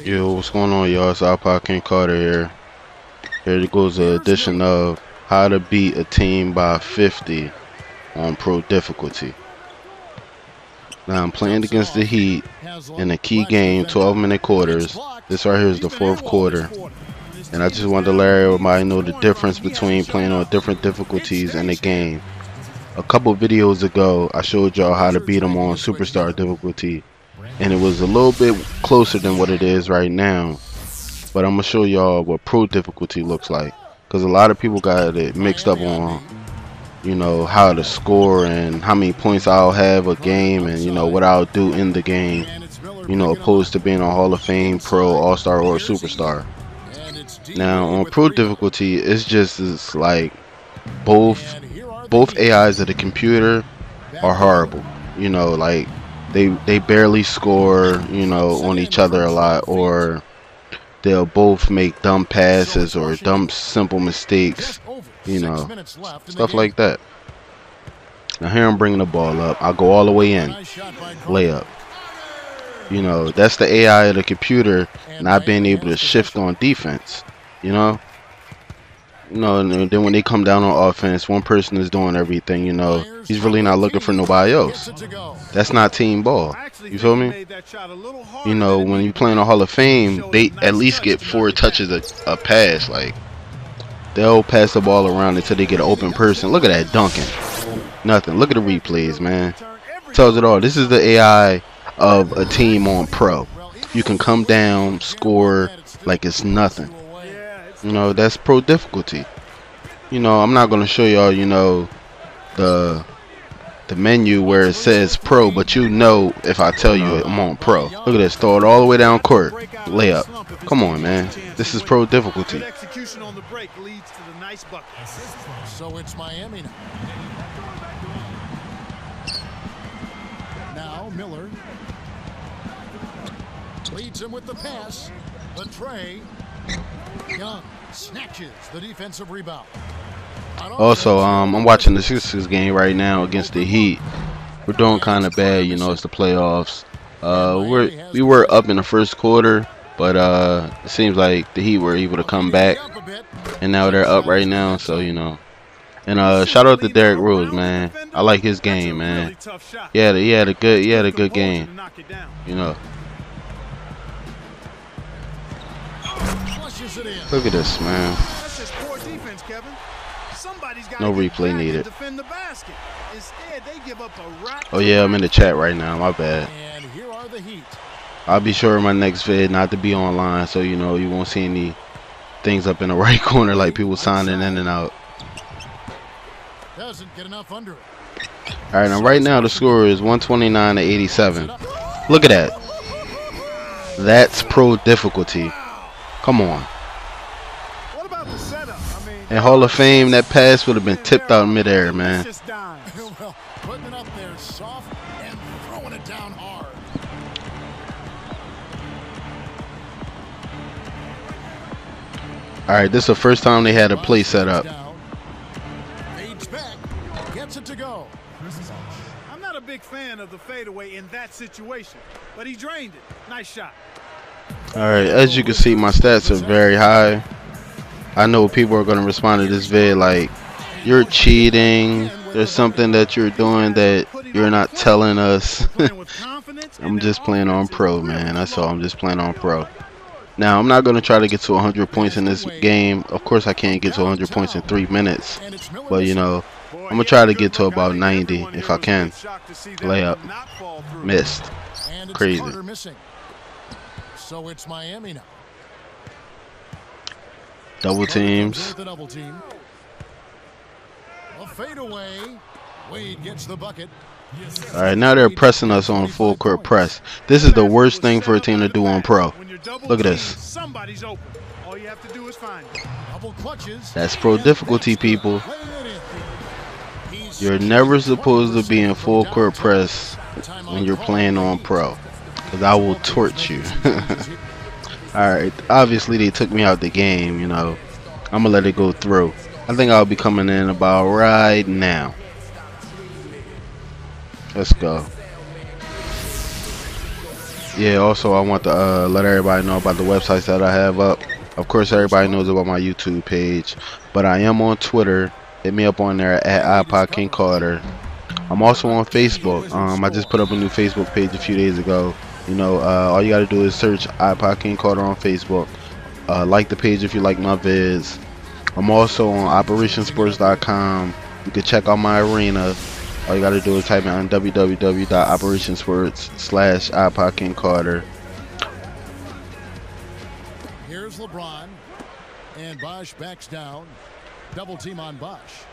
Yo, what's going on, y'all? It's iPod King Carter here. Here it goes the edition of how to beat a team by 50 on pro difficulty. Now I'm playing against the Heat in a key game, 12 minute quarters. This right here is the fourth quarter. And I just wanted to let everybody know the difference between playing on different difficulties in the game. A couple videos ago, I showed y'all how to beat them on superstar difficulty. And it was a little bit closer than what it is right now. But I'm to show y'all what pro difficulty looks like. Because a lot of people got it mixed up on you know how to score and how many points I'll have a game and you know what I'll do in the game you know opposed to being a Hall of Fame pro all-star or superstar. Now on pro difficulty it's just it's like both both AIs of the computer are horrible. You know like they they barely score you know on each other a lot or they'll both make dumb passes or dumb simple mistakes, you know, stuff like that. Now here I'm bringing the ball up. I'll go all the way in, layup. You know, that's the AI of the computer not being able to shift on defense, you know. Know, and then when they come down on offense, one person is doing everything, you know. He's really not looking for nobody else. That's not team ball. You feel me? You know, when you play in a Hall of Fame, they at least get four touches a, a pass. Like, they'll pass the ball around until they get an open person. Look at that dunking. Nothing. Look at the replays, man. Tells it all. This is the AI of a team on pro. You can come down, score like it's nothing. You know, that's pro difficulty. You know, I'm not going to show y'all, you know, the the menu where it says pro, but you know if I tell you I'm on pro. Look at this, throw it all the way down court. Layup. Come on, man. This is pro difficulty. So it's Miami now. Miller leads him with the pass. But Trey Young snatches the defensive rebound. Also, um, I'm watching the Sixers game right now against the Heat. We're doing kind of bad, you know. It's the playoffs. Uh, we're we were up in the first quarter, but uh, it seems like the Heat were able to come back, and now they're up right now. So you know. And uh, shout out to Derrick Rose, man. I like his game, man. Yeah, he had a good, he had a good game. You know. Look at this, man. No replay needed. Oh yeah, I'm in the chat right now. My bad. I'll be sure in my next vid not to be online, so you know you won't see any things up in the right corner like people signing in and out. Doesn't get enough under it. All right, now right now the score is 129 to 87. Look at that. That's pro difficulty. Come on. In Hall of Fame, that pass would have been tipped out midair, man. All right, this is the first time they had a play set up. Gets it to go. I'm not a big fan of the fadeaway in that situation, but he drained it. Nice shot. All right, as you can see, my stats are very high. I know people are going to respond to this vid like, you're cheating. There's something that you're doing that you're not telling us. I'm just playing on pro, man. That's all. I'm just playing on pro. Now, I'm not going to try to get to 100 points in this game. Of course, I can't get to 100 points in three minutes. But, you know, I'm going to try to get to about 90 if I can. Layup. Missed. Crazy. So it's Miami now. Double teams. Double team. A fadeaway. Wade gets the bucket. All right, now they're pressing us on full court press. This is the worst thing for a team to do on pro. Look at this. Somebody's open. All you have to do is find double clutches. That's pro difficulty, people. You're never supposed to be in full court press when you're playing on pro. Because I will torch you. Alright, obviously they took me out the game, you know. I'm to let it go through. I think I'll be coming in about right now. Let's go. Yeah, also I want to uh, let everybody know about the websites that I have up. Of course, everybody knows about my YouTube page, but I am on Twitter. Hit me up on there at iPod King Carter. I'm also on Facebook. Um, I just put up a new Facebook page a few days ago. You know, uh, all you got to do is search iPod King Carter on Facebook. Uh, like the page if you like my vids. I'm also on OperationSports.com. You can check out my arena. All you got to do is type in on www.operationsports slash iPod King Carter. Here's LeBron. And Bosh backs down. Double team on Bosh.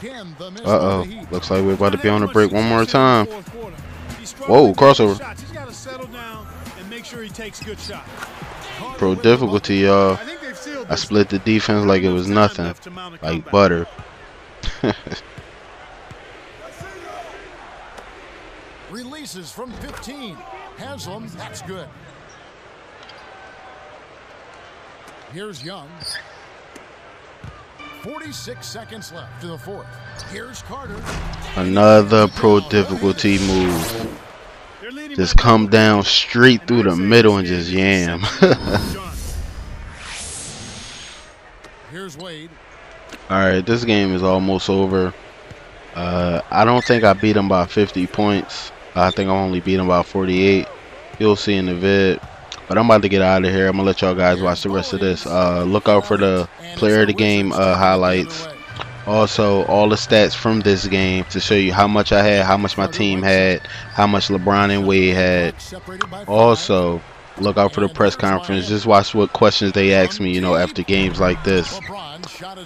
Again, the miss Uh oh. Looks like we're about to be on the break one more time. Whoa, crossover. He's got to settle down and make sure he takes good shots. Pro difficulty, y'all. I think they've sealed I split the defense like it was nothing. left to mount a Like butter. Releases from 15. Haslem, that's good. Here's Young. 46 seconds left to the fourth. Here's Carter. Another pro difficulty move. Just come down straight through the middle and just yam. Here's Wade. Alright, this game is almost over. Uh, I don't think I beat him by 50 points. I think I only beat him by 48. You'll see in the vid. But I'm about to get out of here. I'm to let y'all guys watch the rest of this. Uh, look out for the player of the game uh, highlights. Also, all the stats from this game to show you how much I had, how much my team had, how much LeBron and Wade had. Also, look out for the press conference. Just watch what questions they ask me, you know, after games like this.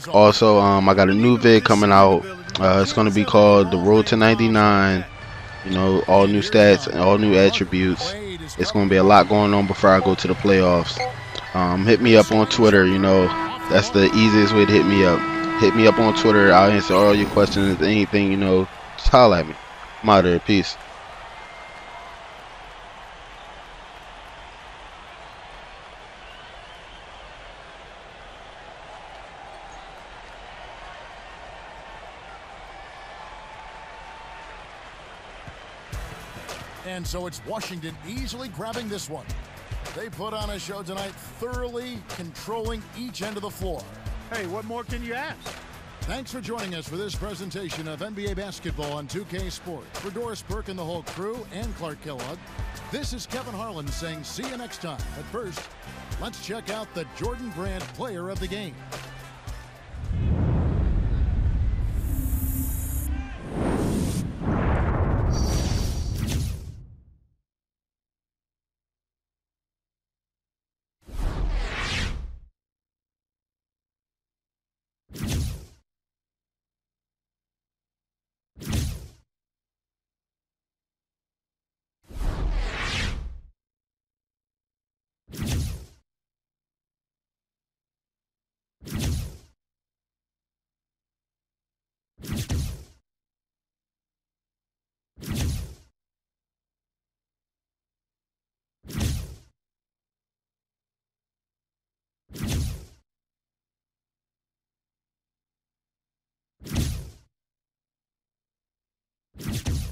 Also, um, I got a new vid coming out. Uh, it's going to be called The Road to 99. You know, all new stats and all new attributes. It's going to be a lot going on before I go to the playoffs. Um, hit me up on Twitter. You know, that's the easiest way to hit me up. Hit me up on Twitter. I'll answer all your questions. Anything, you know, just holler at me. I'm out of here. Peace. And so it's Washington easily grabbing this one. They put on a show tonight, thoroughly controlling each end of the floor. Hey, what more can you ask? Thanks for joining us for this presentation of NBA basketball on 2K Sports. For Doris Burke and the whole crew and Clark Kellogg, this is Kevin Harlan saying see you next time. But first, let's check out the Jordan Brand player of the game. you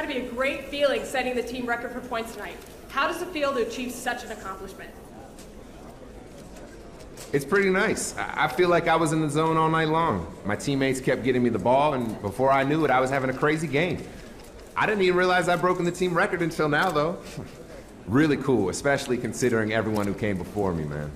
got to be a great feeling setting the team record for points tonight. How does it feel to achieve such an accomplishment? It's pretty nice. I feel like I was in the zone all night long. My teammates kept getting me the ball, and before I knew it, I was having a crazy game. I didn't even realize I'd broken the team record until now, though. really cool, especially considering everyone who came before me, man.